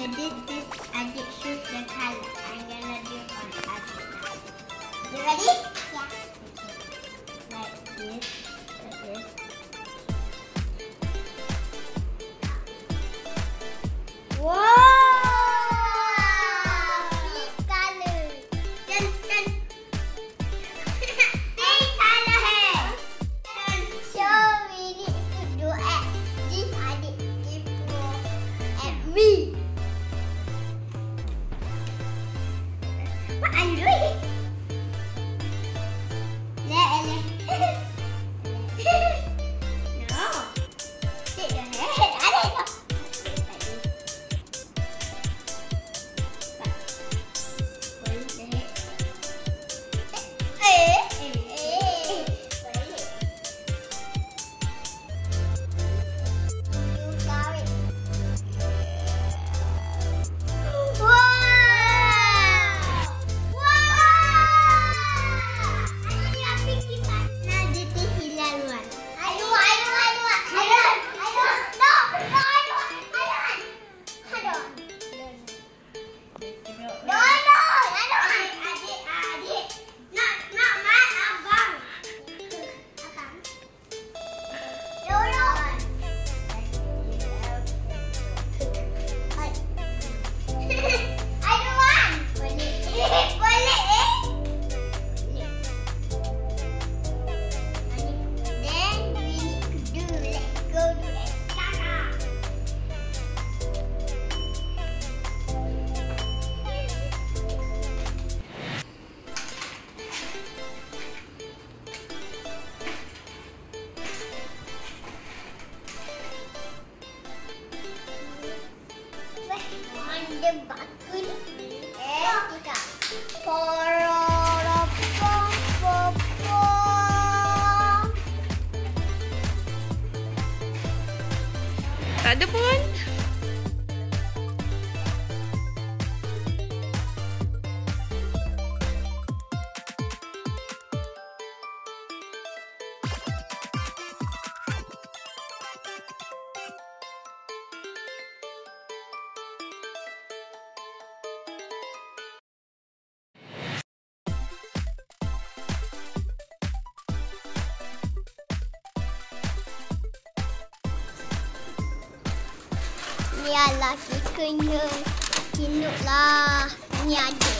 you did this, I did shoot the color. I'm gonna do it on other You ready? I and bakul. Eh, tiga. Pororopopopom. Tak ada pun. Ni lah kena tinuk lah. Ni ada.